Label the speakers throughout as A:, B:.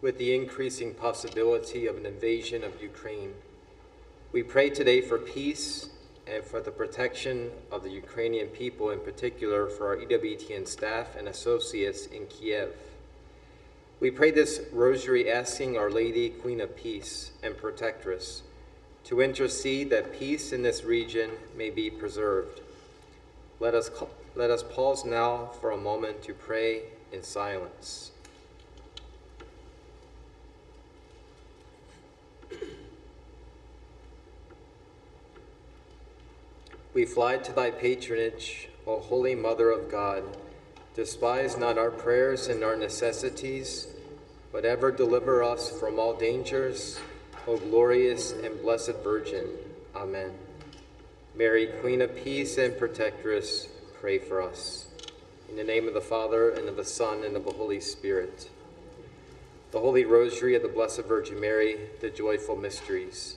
A: with the increasing possibility of an invasion of Ukraine. We pray today for peace and for the protection of the Ukrainian people, in particular for our EWTN staff and associates in Kiev. We pray this rosary asking Our Lady, Queen of Peace and Protectress, to intercede that peace in this region may be preserved. Let us, let us pause now for a moment to pray in silence. We fly to thy patronage, O Holy Mother of God. Despise not our prayers and our necessities, but ever deliver us from all dangers, O glorious and blessed Virgin. Amen. Mary, Queen of Peace and Protectress, pray for us. In the name of the Father, and of the Son, and of the Holy Spirit. The Holy Rosary of the Blessed Virgin Mary, the joyful mysteries.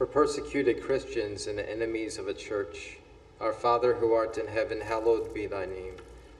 A: For persecuted Christians and the enemies of the church, our Father who art in heaven, hallowed be thy name.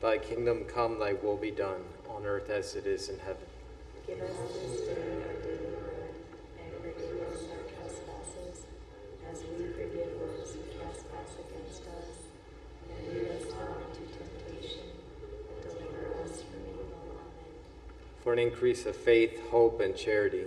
A: Thy kingdom come, thy will be done, on earth as it is in heaven.
B: Give us this day our daily bread, and forgive us our trespasses, as we forgive those who trespass against us. And lead us not into temptation, but deliver us from evil. Amen.
A: For an increase of faith, hope, and charity.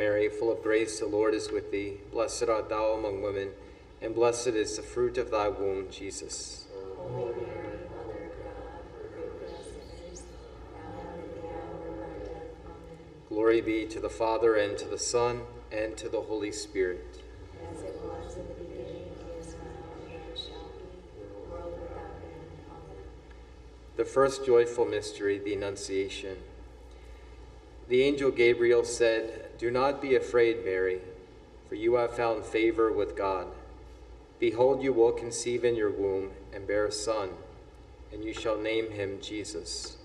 B: Mary,
A: full of grace, the Lord is with thee. Blessed art thou among women, and blessed is the fruit of thy womb, Jesus.
B: Holy Mary, Mother of God, for sinners, now and the hour of our death. Amen.
A: Glory be to the Father, and to the Son, and to the Holy Spirit.
B: As it was in the beginning, is now, and shall be, world without end. Amen.
A: The first joyful mystery, the Annunciation. The angel Gabriel said, Do not be afraid, Mary, for you have found favor with God. Behold, you will conceive in your womb and bear a son, and you shall name him Jesus.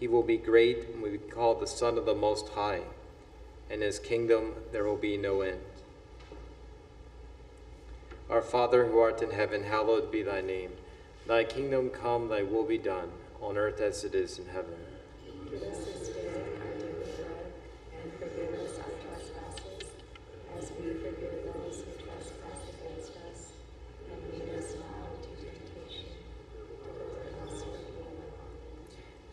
A: He will be great and will be called the Son of the Most High, and his kingdom there will be no end. Our Father who art in heaven, hallowed be thy name. Thy kingdom come, thy will be done, on earth as it is in heaven.
B: Give us this day our daily bread, and forgive us our trespasses, as we forgive those who trespass against us. And lead us not into temptation, but deliver us from evil.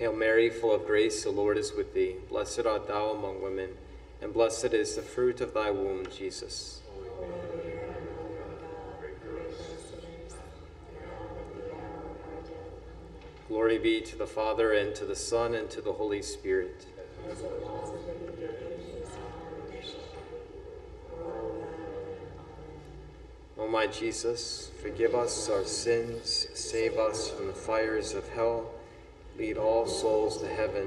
A: Hail Mary, full of grace, the Lord is with thee. Blessed art thou among women, and blessed is the fruit of thy womb, Jesus. Glory be to the Father, and to the Son, and to the Holy Spirit. O my Jesus, forgive us our sins, save us from the fires of hell, lead all souls to heaven,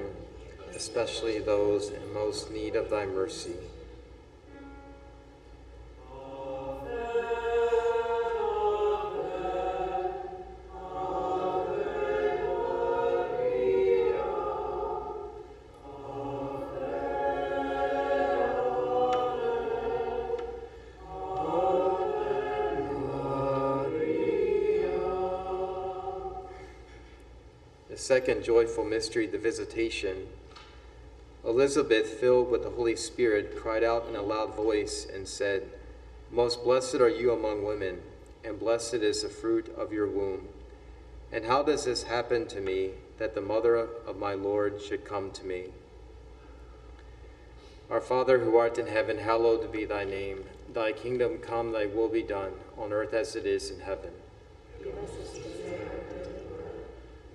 A: especially those in most need of thy mercy. Second joyful mystery, the visitation. Elizabeth, filled with the Holy Spirit, cried out in a loud voice and said, Most blessed are you among women, and blessed is the fruit of your womb. And how does this happen to me, that the mother of my Lord should come to me? Our Father who art in heaven, hallowed be thy name. Thy kingdom come, thy will be done, on earth as it is in heaven.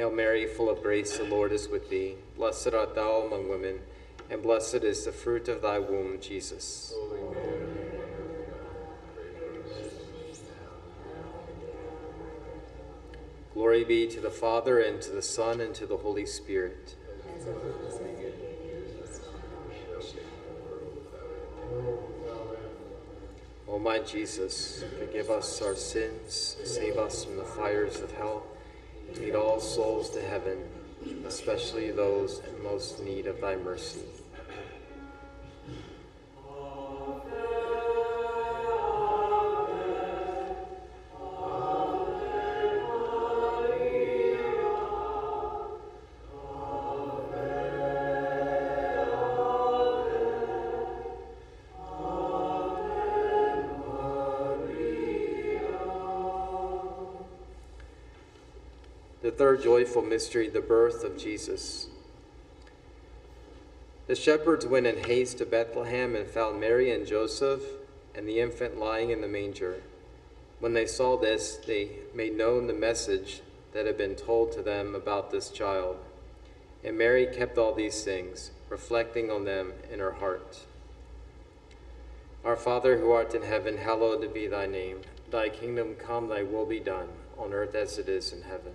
A: Hail Mary, full of grace, the Lord is with thee. Blessed art thou among women, and blessed is the fruit of thy womb, Jesus. Glory be to the Father, and to the Son, and to the Holy Spirit. O my Jesus, forgive us our sins, save us from the fires of hell, lead all souls to heaven, especially those in most need of thy mercy. Third joyful mystery, the birth of Jesus. The shepherds went in haste to Bethlehem and found Mary and Joseph and the infant lying in the manger. When they saw this, they made known the message that had been told to them about this child. And Mary kept all these things, reflecting on them in her heart. Our Father who art in heaven, hallowed be thy name. Thy kingdom come, thy will be done, on earth as it is in heaven.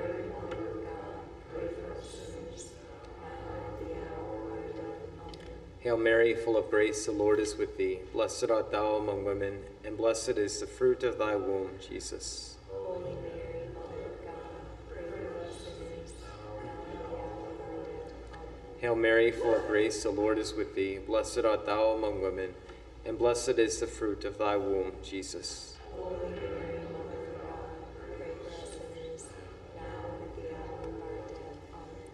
A: Hail Mary, full of grace, the Lord is with thee. Blessed art thou among women, and blessed is the fruit of thy womb, Jesus.
B: Holy Mary, Mother of God, pray for us sinners, now and at the hour of our death. Amen.
A: Hail Mary, full of grace, the Lord is with thee. Blessed art thou among women, and blessed is the fruit of thy womb, Jesus.
B: Holy Mary, Mother of God, pray for us sinners, now and at the hour of our death. Amen.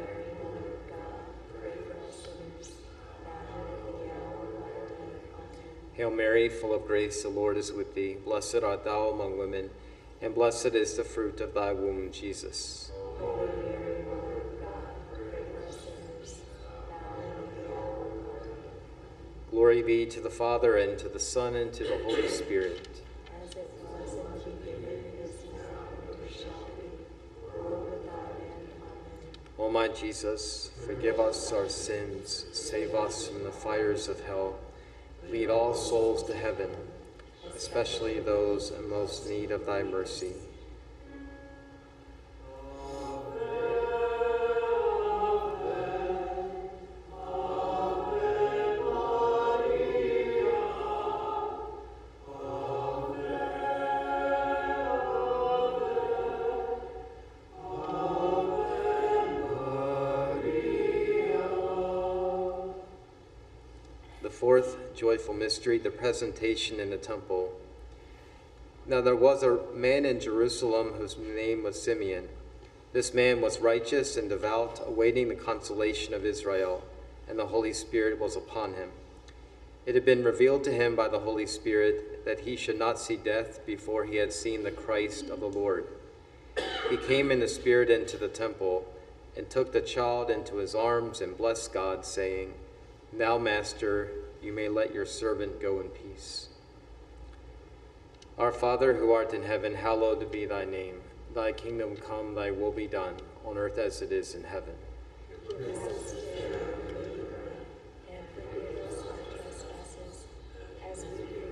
A: Hail Mary, full of grace, the Lord is with thee. Blessed art thou among women, and blessed is the fruit of thy womb, Jesus. Glory be to the Father, and to the Son, and to the Holy Spirit. O my Jesus, forgive us our sins, save us from the fires of hell, lead all souls to heaven, especially those in most need of thy mercy. Joyful mystery, the presentation in the temple. Now there was a man in Jerusalem whose name was Simeon. This man was righteous and devout, awaiting the consolation of Israel, and the Holy Spirit was upon him. It had been revealed to him by the Holy Spirit that he should not see death before he had seen the Christ of the Lord. He came in the Spirit into the temple, and took the child into his arms, and blessed God, saying, Now, Master, you may let your servant go in peace. Our Father who art in heaven, hallowed be thy name. Thy kingdom come, thy will be done, on earth as it is in heaven.
B: Give us this day our daily bread, and forgive us our trespasses, as we forgive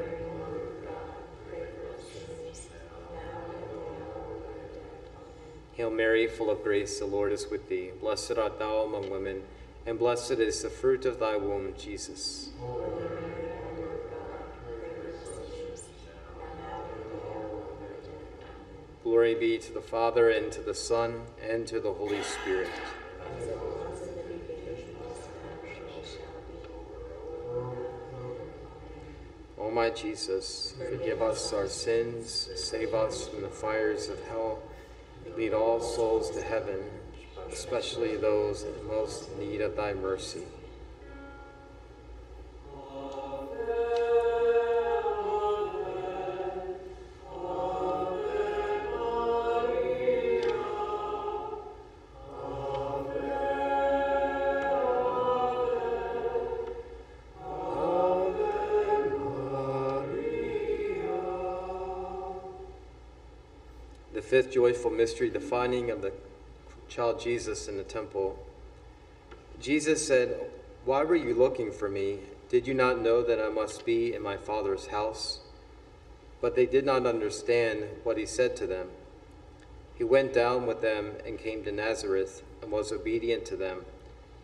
A: Hail Mary, full of grace, the Lord is with thee. Blessed art thou among women, and blessed is the fruit of thy womb, Jesus. Glory be to the Father, and to the Son, and to the Holy Spirit. O my Jesus, forgive us our sins, save us from the fires of hell, lead all souls to heaven, especially those in most need of thy mercy. Fifth joyful mystery, the finding of the child Jesus in the temple. Jesus said, Why were you looking for me? Did you not know that I must be in my Father's house? But they did not understand what he said to them. He went down with them and came to Nazareth and was obedient to them,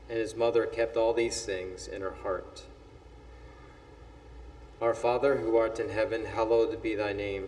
A: and his mother kept all these things in her heart. Our Father, who art in heaven, hallowed be thy name.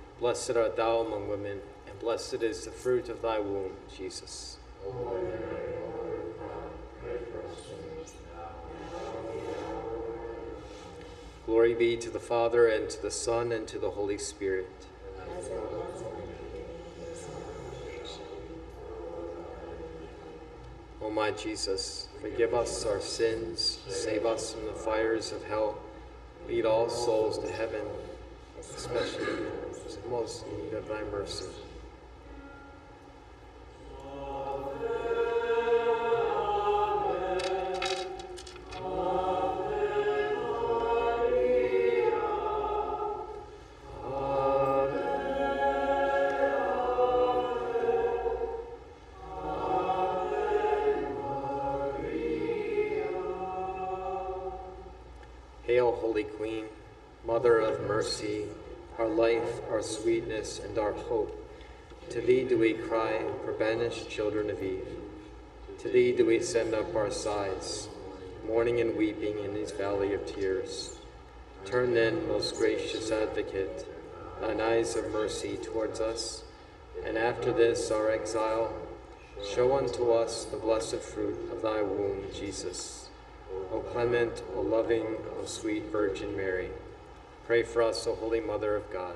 A: Blessed art thou among women, and blessed is the fruit of thy womb, Jesus.
B: Holy Mary, Mother of God, pray for us sinners, now.
A: Glory be to the Father, and to the Son, and to the Holy Spirit.
B: As.
A: O my Jesus, forgive us our sins, save us from the fires of hell, lead all souls to heaven, especially in most need of thy mercy. To thee do we cry, for banished children of Eve. To thee do we send up our sighs, mourning and weeping in this valley of tears. Turn then, most gracious advocate, thine eyes of mercy towards us, and after this our exile, show unto us the blessed fruit of thy womb, Jesus. O clement, O loving, O sweet Virgin Mary, pray for us, O Holy Mother of God.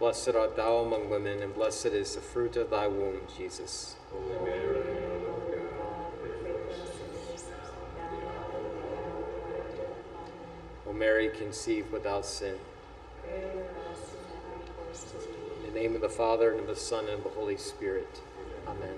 A: Blessed art thou among women, and blessed is the fruit of thy womb, Jesus.
B: Holy Mary, Mother of God, pray for us sinners, now and at the hour of our death. Amen.
A: O Mary, conceived without sin.
B: Pray for us who have recourse to thee.
A: In the name of the Father, and of the Son, and of the Holy Spirit. Amen.